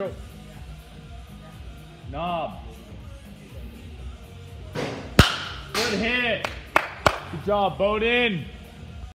Go. Knob. Good hit. Good job, Bowden.